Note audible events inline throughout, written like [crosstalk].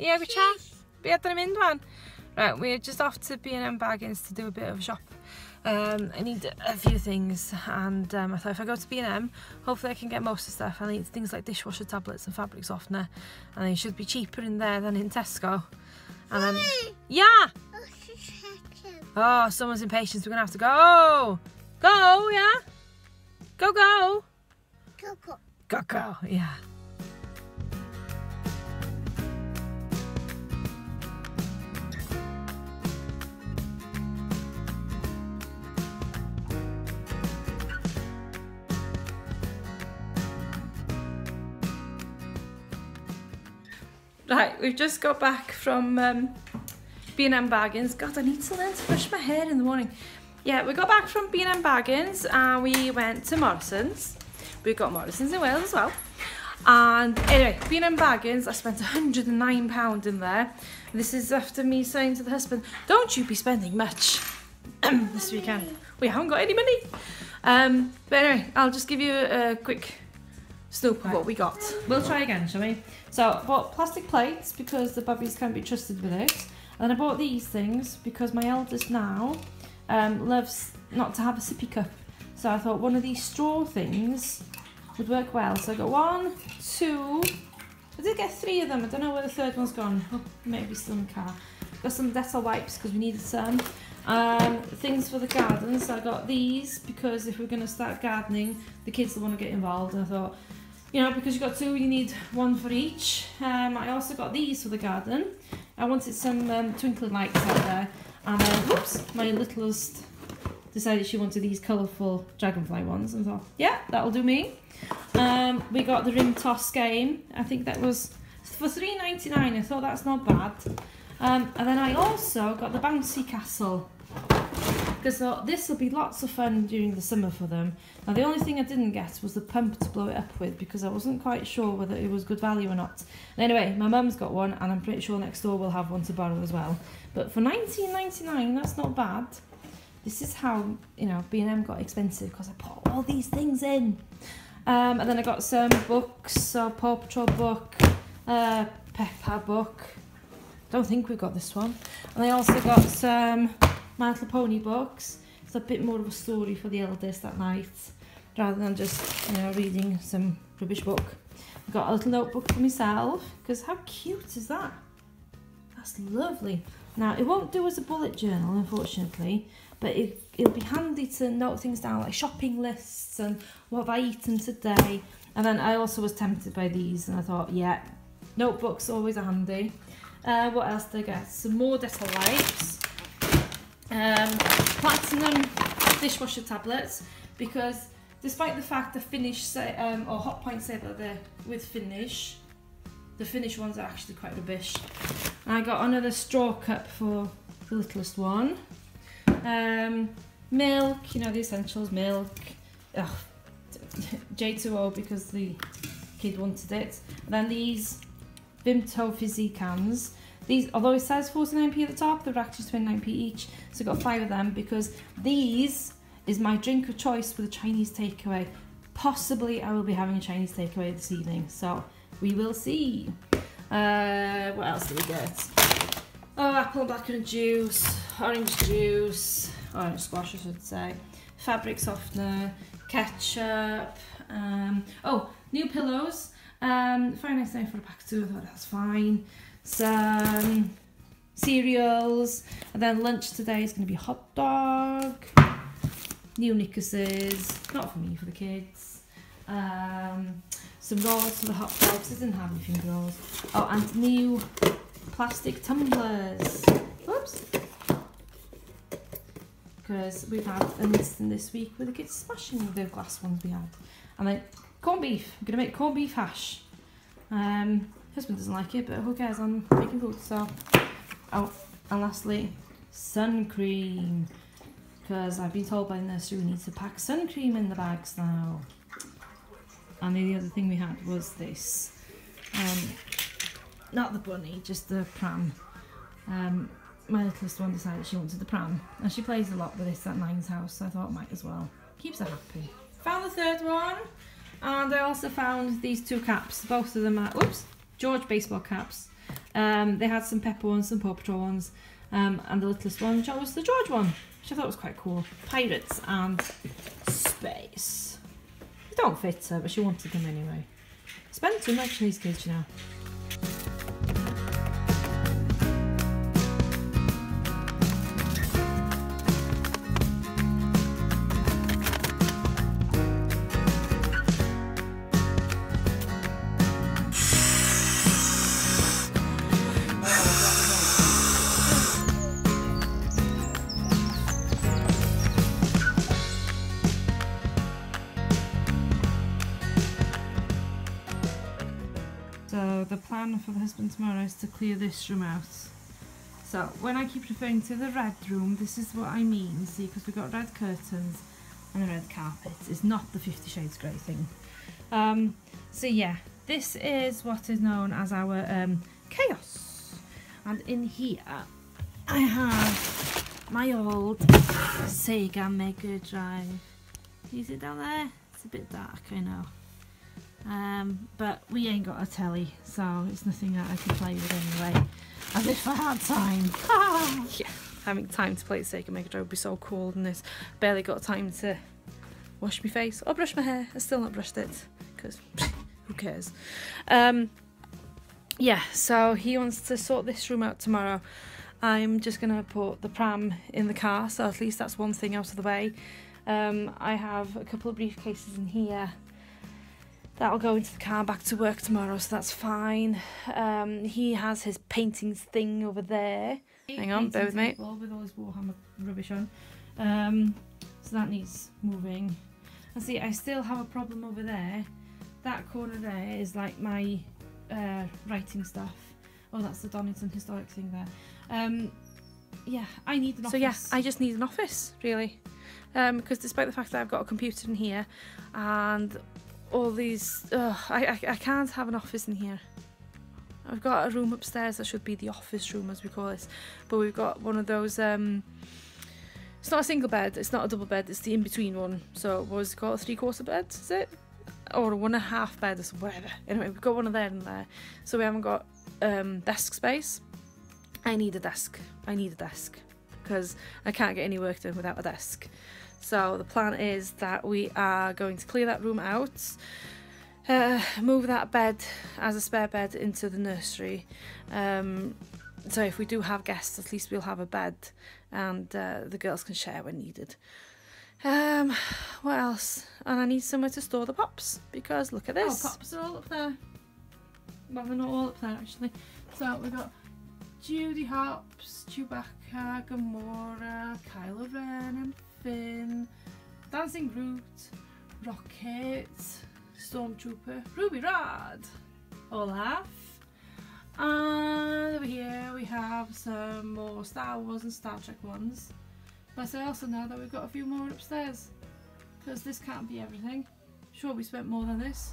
Ie, gwych cha? Be ydyn ni'n mynd wan? Right, we're just off to B&M Bargains to do a bit of a shop. Um, I need a few things and um, I thought if I go to B&M, hopefully I can get most of the stuff. I need things like dishwasher tablets and fabric softener and they should be cheaper in there than in Tesco. And then, yeah! Oh, someone's impatient, we're gonna have to go! Go, yeah? go Go, go! Go, go, yeah. Right, we've just got back from um, B&M Bargains. God, I need to learn to brush my hair in the morning. Yeah, we got back from B&M Bargains and we went to Morrison's. We got Morrison's in Wales as well. And anyway, B&M Bargains, I spent £109 in there. This is after me saying to the husband, don't you be spending much [clears throat] this weekend. We haven't got any money. Um, but anyway, I'll just give you a quick snoop of what we got. We'll try again, shall we? So I bought plastic plates because the bubbies can't be trusted with it. And I bought these things because my eldest now um, loves not to have a sippy cup. So I thought one of these straw things would work well. So I got one, two, I did get three of them. I don't know where the third one's gone. Oh, maybe still in the car. Got some Dettol wipes because we needed some. Um, things for the garden. So I got these because if we're going to start gardening, the kids will want to get involved. And I thought, you know, because you've got two, you need one for each. Um, I also got these for the garden. I wanted some um, twinkling lights out there. And then, whoops, my littlest decided she wanted these colourful dragonfly ones. And thought, yeah, that'll do me. Um, we got the ring toss game. I think that was for three ninety nine. I thought that's not bad. Um, and then I also got the bouncy castle because this will be lots of fun during the summer for them. Now the only thing I didn't get was the pump to blow it up with because I wasn't quite sure whether it was good value or not. And anyway, my mum's got one and I'm pretty sure next door will have one to borrow as well. But for 19.99, that's not bad. This is how, you know, B&M got expensive because I put all these things in. Um, and then I got some books, so Paw Patrol book, uh, Peppa book. Don't think we got this one. And I also got some my Little Pony books. It's a bit more of a story for the eldest at night rather than just you know reading some rubbish book. I've got a little notebook for myself because how cute is that? That's lovely. Now it won't do as a bullet journal unfortunately but it, it'll be handy to note things down like shopping lists and what have I eaten today and then I also was tempted by these and I thought yeah notebooks always are handy. Uh, what else did I get? Some more Dettol wipes um, platinum dishwasher tablets because despite the fact the Finish say, um, or Hotpoint say that they're with Finish, the Finish ones are actually quite rubbish. I got another straw cup for the littlest one. Um, milk, you know the essentials, milk. Ugh, [laughs] J2O because the kid wanted it. And then these Vimto Fizzy cans. These, although it says 49p at the top, they're actually 29p each. So I got five of them because these is my drink of choice for the Chinese takeaway. Possibly I will be having a Chinese takeaway this evening, so we will see. Uh, what else do we get? Oh, apple and blackcurrant juice, orange juice, orange squash I should say, fabric softener, ketchup, um, oh, new pillows. Um, very nice name for a pack of two, I thought that's fine some cereals, and then lunch today is going to be hot dog, new knickerses, not for me, for the kids, um, some rolls for the hot dogs, I didn't have anything rolls, oh, and new plastic tumblers, whoops, because we've had an incident this week with the kids smashing the glass ones we had, and then corned beef, I'm going to make corned beef hash, um, husband doesn't like it, but who cares? I'm making food, so. Oh, and lastly, sun cream. Because I've been told by the nursery we need to pack sun cream in the bags now. And the other thing we had was this. Um, not the bunny, just the pram. Um, my littlest one decided she wanted the pram. And she plays a lot with this at Nain's house, so I thought I might as well. Keeps her happy. Found the third one. And I also found these two caps. Both of them are, oops, George baseball caps. Um, they had some Peppa ones, some Paw Patrol ones, um, and the littlest one, which was the George one, which I thought was quite cool. Pirates and space. They don't fit her, but she wanted them anyway. Spend too much on these kids, you know. Husband tomorrow is to clear this room out. So when I keep referring to the red room, this is what I mean. See, because we've got red curtains and a red carpet. It's not the Fifty Shades Grey thing. Um, so yeah, this is what is known as our um, chaos. And in here, I have my old Sega Mega Drive. You see it down there? It's a bit dark, I know. Um, but we ain't got a telly, so it's nothing that I can play with anyway. As if I had time. [laughs] yeah, having time to play the Sega Mega Drive would be so cool than this. Barely got time to wash my face or brush my hair. I still not brushed it because [laughs] who cares? Um, yeah, so he wants to sort this room out tomorrow. I'm just gonna put the pram in the car, so at least that's one thing out of the way. Um, I have a couple of briefcases in here that'll go into the car back to work tomorrow, so that's fine. Um, he has his paintings thing over there. Hang on, bear with me. With all his Warhammer rubbish on. Um, so that needs moving. And see, I still have a problem over there. That corner there is like my uh, writing stuff. Oh, that's the Donington historic thing there. Um, yeah, I need an office. So yeah, I just need an office, really. Um, because despite the fact that I've got a computer in here and all these. Ugh, I, I, I can't have an office in here. I've got a room upstairs that should be the office room as we call it, but we've got one of those. Um, it's not a single bed. It's not a double bed. It's the in between one. So what was it called? A three quarter bed? Is it? Or a one and a half bed or whatever. Anyway, we've got one of them there. So we haven't got um, desk space. I need a desk. I need a desk because I can't get any work done without a desk. So the plan is that we are going to clear that room out, uh, move that bed as a spare bed into the nursery. Um, so if we do have guests, at least we'll have a bed and uh, the girls can share when needed. Um, what else? And I need somewhere to store the pops because look at this. Oh, pops are all up there. Well, they're not all up there actually. So we've got Judy Hopps, Chewbacca, Gamora, Kylo Ren and Finn, Dancing Groot, Rocket, Stormtrooper, Ruby Rhod, Olaf, and over here we have some more Star Wars and Star Trek ones. But I also know that we've got a few more upstairs, because this can't be everything. Sure we spent more than this.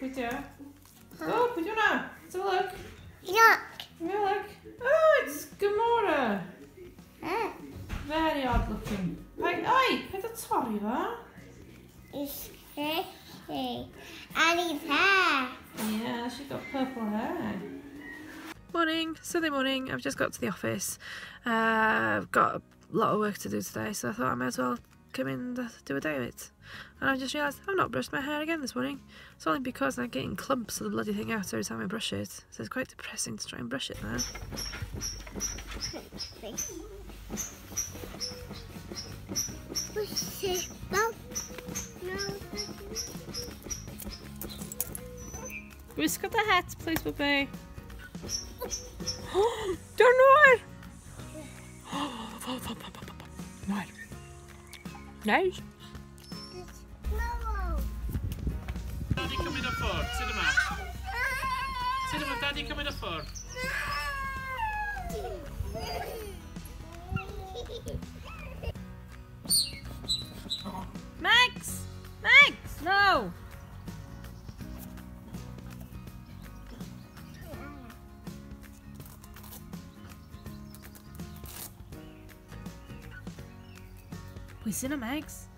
Peter. Oh, Petunia, let's have a look. Look. Yeah, look. Oh, it's Gamora. Very odd looking. Like, oi, look at torri fo. It's pretty. And his hair. Yeah, she's got purple hair. Morning, Sunday morning. I've just got to the office. Uh, I've got lot of work to do today, so I thought I might as well come in and uh, do a day of it. And I just realised I've not brushed my hair again this morning. It's only because I'm getting clumps of the bloody thing out every time I brush it. So it's quite depressing to try and brush it now. Whisk up the hat, please, Bubby. [gasps] Don't know Nice. No. Daddy coming up for? Cinema. Cinema, Daddy coming up for? Max! Max! No! Seen her, Max.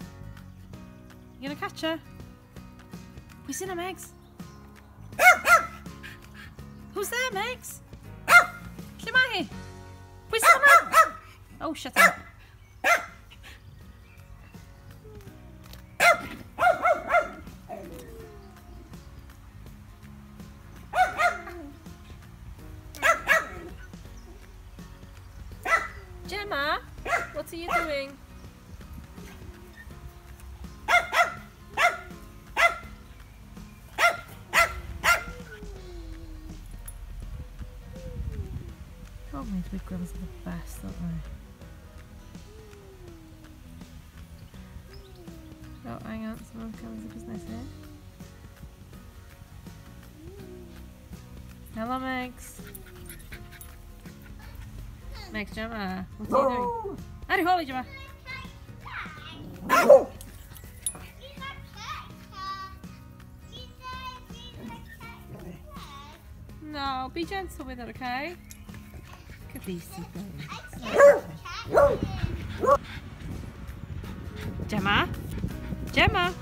You gonna catch her? Seen her, Max. Who's there, Max? Come on here. Seen her. Oh, shut up. Gemma, what are you doing? Big are the best, aren't they? Oh, hang on, someone comes up his nice here. Hello, Max. Max, Gemma, what are you doing? Howdy, holy, Gemma. No, be gentle with it, okay? Girls. Gemma? Gemma?